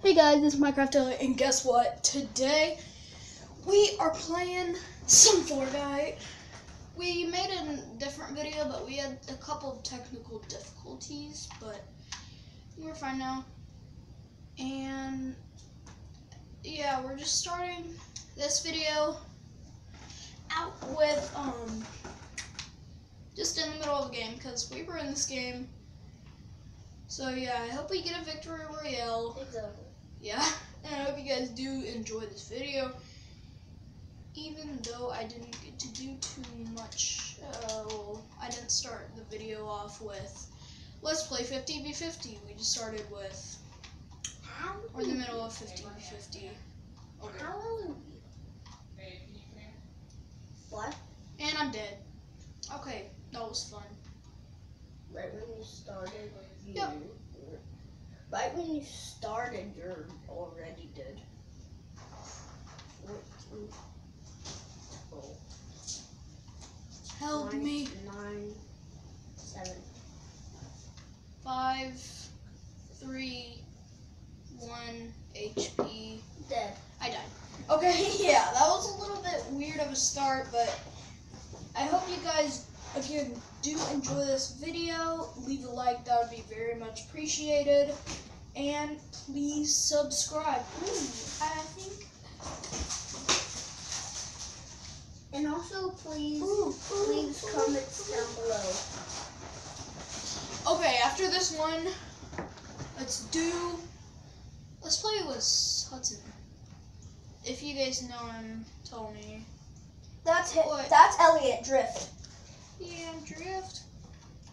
Hey guys, this is Minecraft Ellie, and guess what? Today we are playing some Fortnite. We made a different video, but we had a couple of technical difficulties, but we're fine now. And yeah, we're just starting this video out with um just in the middle of the game because we were in this game. So yeah, I hope we get a victory royale. Exactly. Yeah, and I hope you guys do enjoy this video. Even though I didn't get to do too much, uh, well, I didn't start the video off with let's play 50v50. We just started with, or in the middle of 50v50. Okay. What? And I'm dead. Okay, that was fun. Right when you started, you. Yep. Right when you started, you're already dead. Oh, Help nine- me. Nine. Seven. Five, three, one HP. Dead. I died. Okay, yeah, that was a little bit weird of a start, but I hope you guys, if you do enjoy this video, leave a like. That would be very much appreciated. And please subscribe. Ooh, I think. And also, please, Ooh, please ooh, comments down below. Okay, after this one, let's do. Let's play with Hudson. If you guys know him, tell me. That's? That's Elliot Drift. Yeah, drift.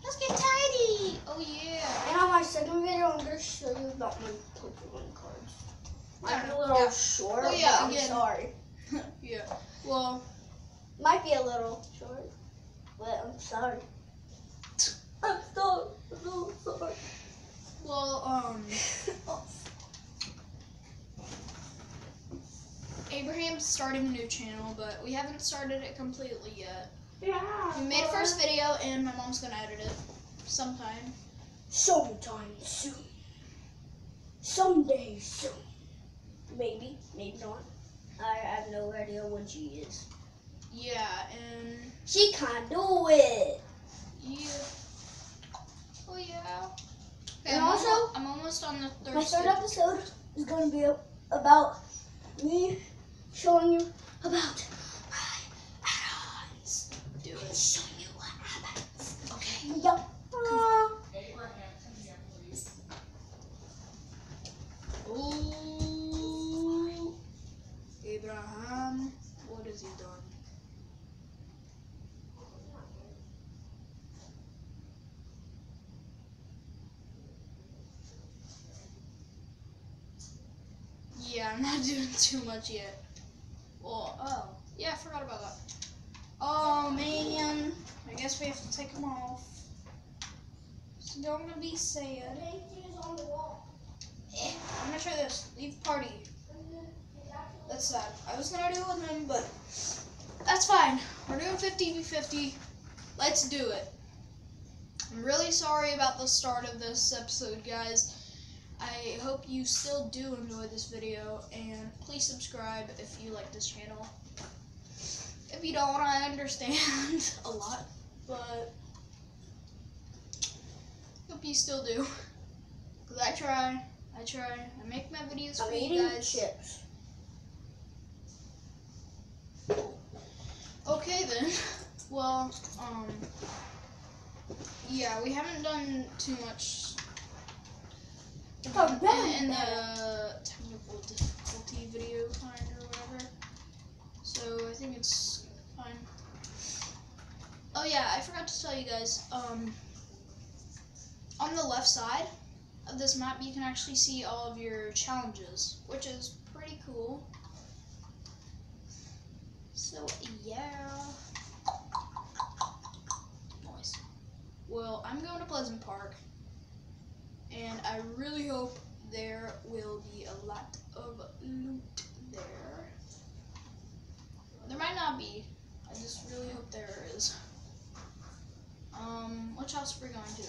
Let's get tidy. Oh yeah. And on my second video, I'm gonna show you about my Pokemon cards. I'm a little Yeah. short, Oh, yeah, I'm again. sorry. yeah. Well, Might be a little short, but I'm sorry. I'm so, so sorry. well, um, Abraham's starting a new channel, but we haven't started it completely yet. Yeah. We made a first video, and my mom's gonna edit it sometime. Sometime soon. Someday soon. Maybe, maybe not. I have no idea when she is. Yeah, and She can't do it. yeah. Oh yeah. Okay, And I'm also, almo- I'm almost on the third. My third episode is going to be about me showing you about my add-ons. Do And it. show you what happens. Okay. Yup. Uh, Ooh. Abraham, what has he done? Yeah, I'm not doing too much yet. Well, oh, yeah, I forgot about that. Oh man, I guess we have to take them off. It's gonna be sad. Eh, I'm gonna try this. Leave party. That's sad. I was gonna do it with him, but that's fine. We're doing 50 v 50. Let's do it. I'm really sorry about the start of this episode, guys. I hope you still do enjoy this video, and please subscribe if you like this channel. If you don't, I understand a lot, but hope you still do. Cause I try, I try, I make my videos I'm for you eating guys. chips. Okay then. Well, um, yeah, we haven't done too much Oh, in, in the technical difficulty video kind or whatever. So I think it's fine. Oh yeah, I forgot to tell you guys. Um, on the left side of this map, you can actually see all of your challenges, which is pretty cool. So yeah. Well, I'm going to Pleasant Park, and I really hope there will be a lot of loot there. There might not be. I just really hope there is. Um, which house are we going to?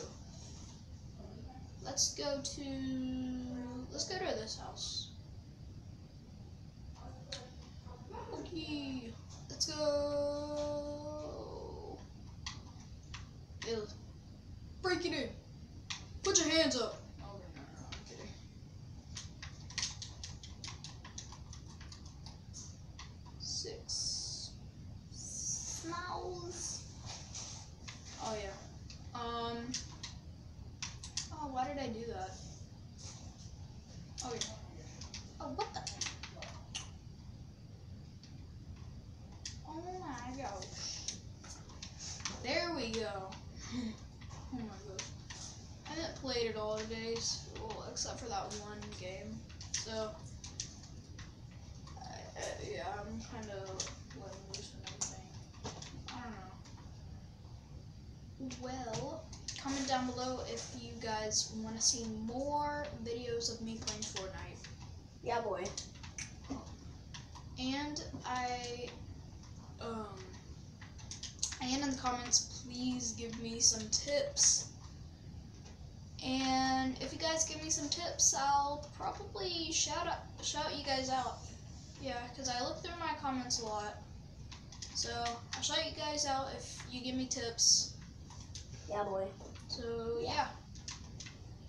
Let's go to let's go to this house. Okay, let's go. Yeah, let's break it in. Put your hands up. Oh, no, no, no, I'm kidding. Six. Smells. Oh yeah. Um. Oh, why did I do that? Oh yeah. Oh, what the? My gosh. There we go. oh my gosh. I haven't played it all today, well, except for that one game. So, I, I, yeah, I'm kind of letting loose and everything. I don't know. Well, comment down below if you guys want to see more videos of me playing Fortnite. Yeah, boy. And I, um, and in the comments, please give me some tips. And if you guys give me some tips, I'll probably shout out, shout you guys out. Yeah, because I look through my comments a lot. So I'll shout you guys out if you give me tips. Yeah, boy. So Yeah.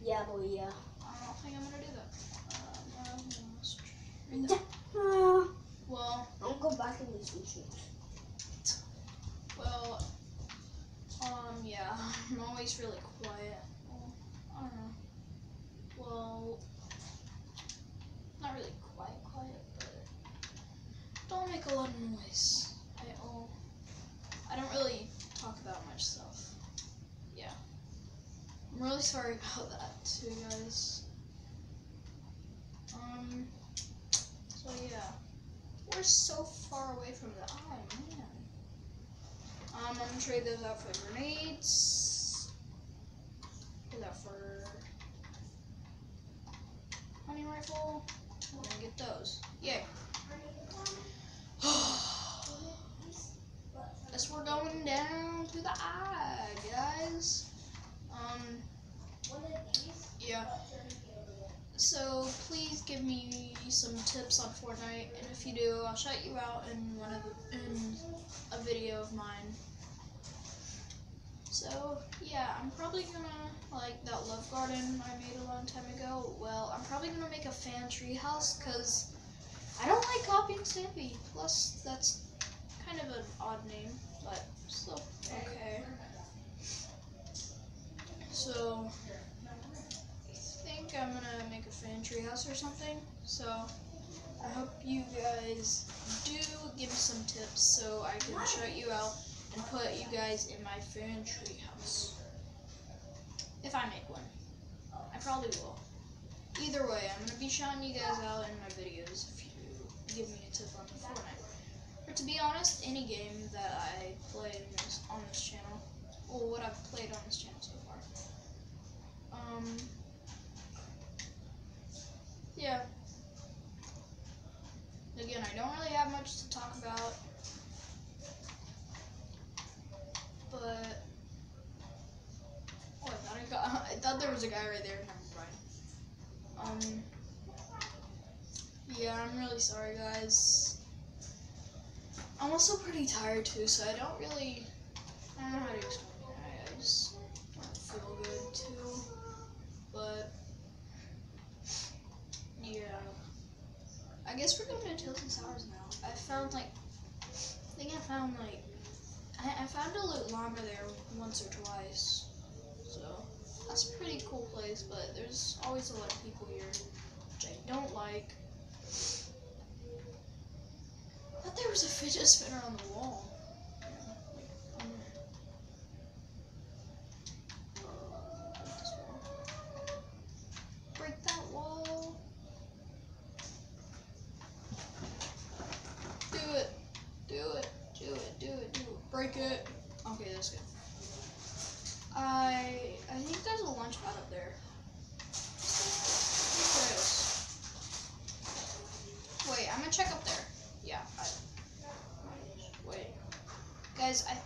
yeah, Yeah, boy. Yeah. I don't think I'm gonna do that. Um, let's try that. Uh, Well, I'll go back in do some um, yeah, I'm always really quiet. Well, I don't know. Well, not really quiet, quiet, but don't make a lot of noise. I oh, I don't really talk about much stuff. Yeah, I'm really sorry about that too, guys. Um, so yeah, we're so far away from the eye, man. Trade those out for grenades. Trade that for hunting rifle. I'm gonna get those. Yay. Guess we're going down to the eye, guys. Um, yeah. So please give me some tips on Fortnite, and if you do, I'll shout you out in one of the, in a video of mine. So yeah, I'm probably gonna like that love garden I made a long time ago. Well, I'm probably gonna make a fan tree house because I don't like copying Stampy. Plus, that's kind of an odd name, but still okay. So I think I'm gonna make a fan tree house or something. So I hope you guys do give me some tips so I can shout you out and put you guys in my fan tree house. If I make one. I probably will. Either way, I'm gonna be shouting you guys out in my videos if you give me a tip on Fortnite. Or to be honest, any game that I play this, on this channel. Or what I've played on this channel so far. Um yeah. Again, I don't really have much to talk about. But oh, I thought I got. I thought there was a guy right there. Never mind. Um. Yeah, I'm really sorry, guys. I'm also pretty tired too, so I don't really. I don't know how to explain it. I, just don't feel good too. But yeah. I guess we're going to Tilted Towers now. I found like. I think I found like. I, I found a loot llama there once or twice. So that's a pretty cool place, but there's always a lot of people here, which I don't like. Thought there was a fidget spinner on the wall. Do it. Do it. Do it. Break it. Okay, that's good. I I think there's a launch pad up there. Wait, I'm gonna check up there. Yeah. I, wait, guys, I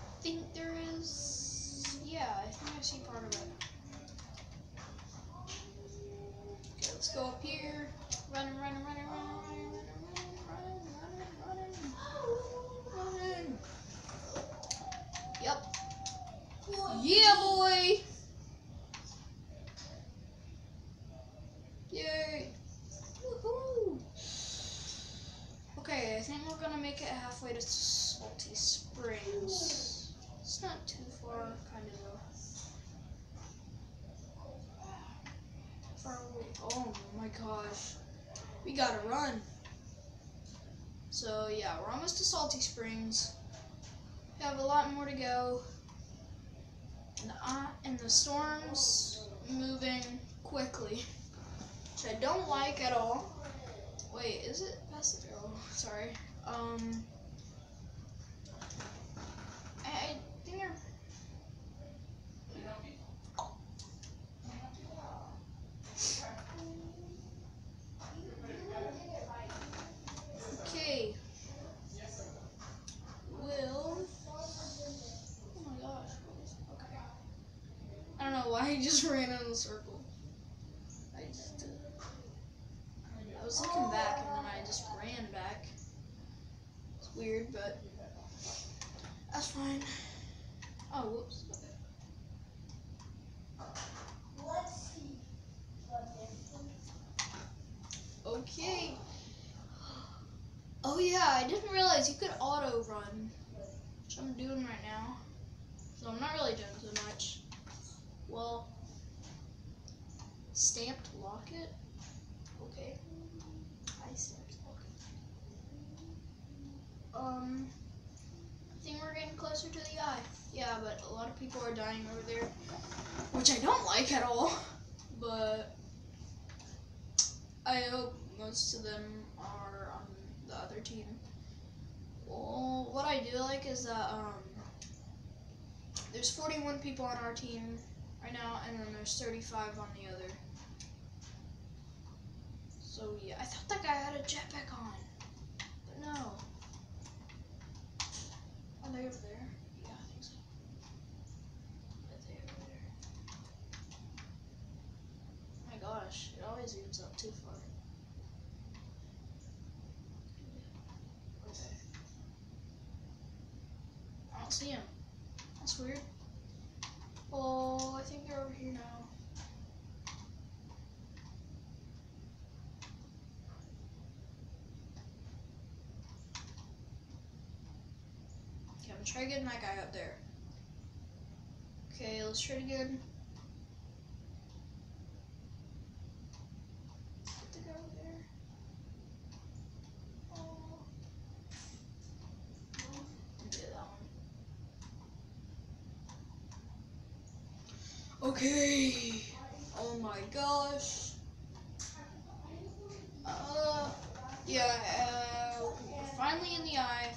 Springs. We have a lot more to go. And, uh, and the storm's moving quickly, which I don't like at all. Wait, is it past the oh, sorry. Um, I, I think you're. Okay. Will. Oh my gosh. Okay. I don't know why I just ran in a circle. I just did. I was looking back and then I just ran back. It's weird, but that's fine. Oh, whoops. Let's see Okay. Oh yeah, I didn't realize you could auto run, which I'm doing right now. So I'm not really doing so much. Well, stamped locket. Okay. I stamped locket. Um, I think we're getting closer to the eye. Yeah, but a lot of people are dying over there, which I don't like at all. But I hope most of them are on the other team. Well, what I do like is that um, there's 41 people on our team right now, and then there's 35 on the other. So yeah, I thought that guy had a jetpack on, but no. They over there? Yeah, I think so. Are they over there? my gosh, it always zooms up too far. Okay. I don't see him. That's weird. Oh, I think they're over here now. Gonna try getting that guy up there. Okay, let's try it again. Oh. Okay. Oh my gosh. Uh, yeah, uh, finally in the eye.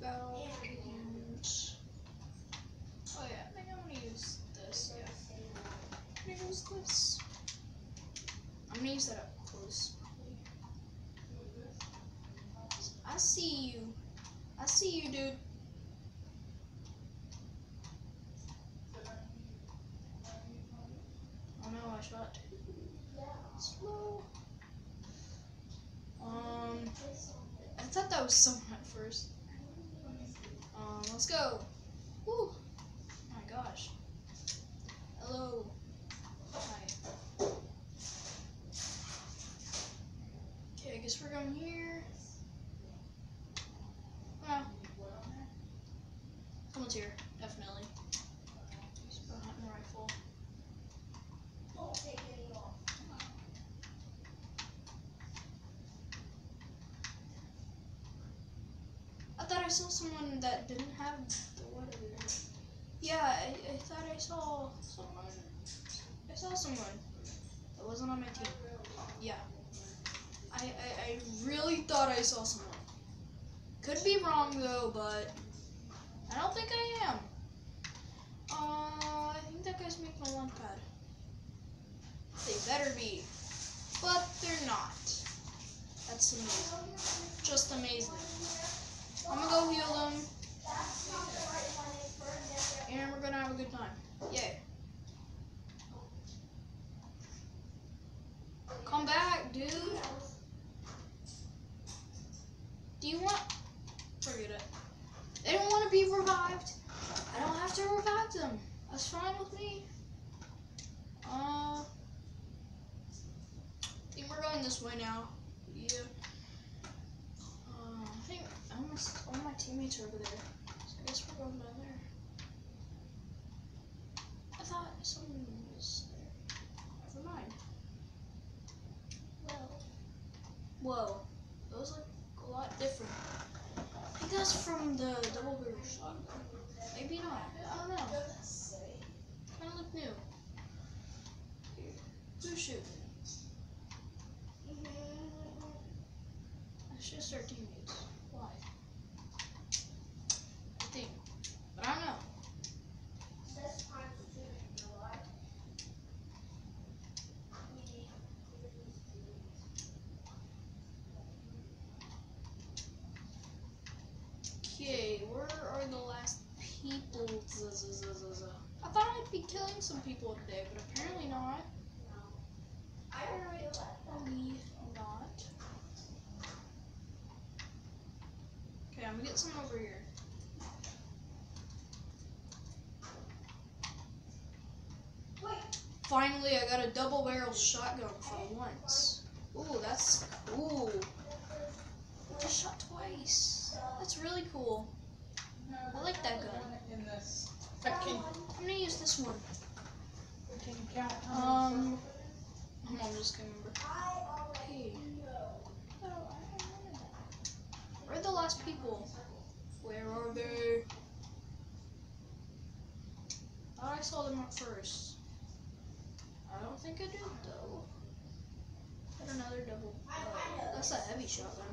About and oh yeah, I think I'm gonna use this. Yeah, Use. I'm gonna use that up close. I see you. I see you, dude. Oh no, I shot slow. Um, I thought that was someone at first. Um, let's go. Woo. Oh my gosh. Hello. Hi. Going here. Oh. Someone's here, definitely. I thought I saw someone that didn't have the whatever. Yeah, I, I thought I saw someone. I saw someone that wasn't on my team. Yeah. I, I, I really thought I saw someone. Could be wrong though, but I don't think I am. Uh, I think that guy's making a launch pad. They better be. But they're not. That's amazing. Just amazing. I'm gonna go heal them, and we're gonna have a good time. Yay. Come back, dude. Do you want? Forget it. They don't want to be revived. I don't have to revive them. That's fine with me. Uh, I think we're going this way now. Yeah. Uh, I think almost all my teammates are over there. So I guess we're going down there. I thought someone was there. Never mind. Well. Whoa. That was like a lot different. I think that's from the double barrel shotgun. Maybe not. I don't know. Kind of look new. Who's shooting? That's just our teammates. Why? I think. But I don't know. Okay, where are the last people? Z- z- z- z- z- I thought I'd be killing some people today, but apparently not. Apparently not. Okay, I'm gonna get some over here. Finally, I got a double barrel shotgun for once. Ooh, that's cool. Just shot twice. That's really cool. I like that gun. In this, Okay, I'm gonna use this one. can you count how many Um, I'm just gonna remember. Okay. I wanted that. Where are the last people? Where are they? I saw them up first. I don't think I did though. Got another double. Uh, that's a heavy shotgun.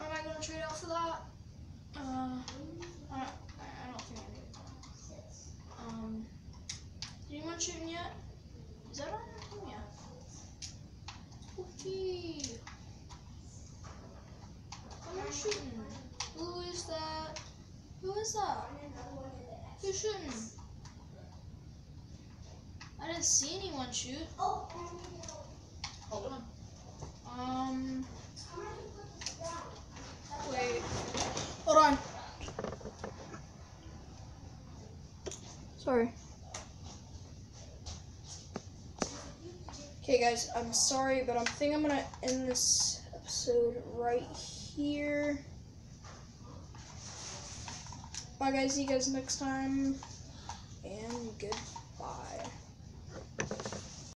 Am I gonna trade out for that? Uh, I, don't think I. Um, anyone shooting yet? Is that on shooting. Who is that? Who is that? Who's shooting? I didn't see anyone shoot. Oh. Hold on. Um. Wait. Hold on. Sorry. Okay, guys, I'm sorry, but I think I'm gonna end this episode right here. Bye, guys. See you guys next time, and goodbye.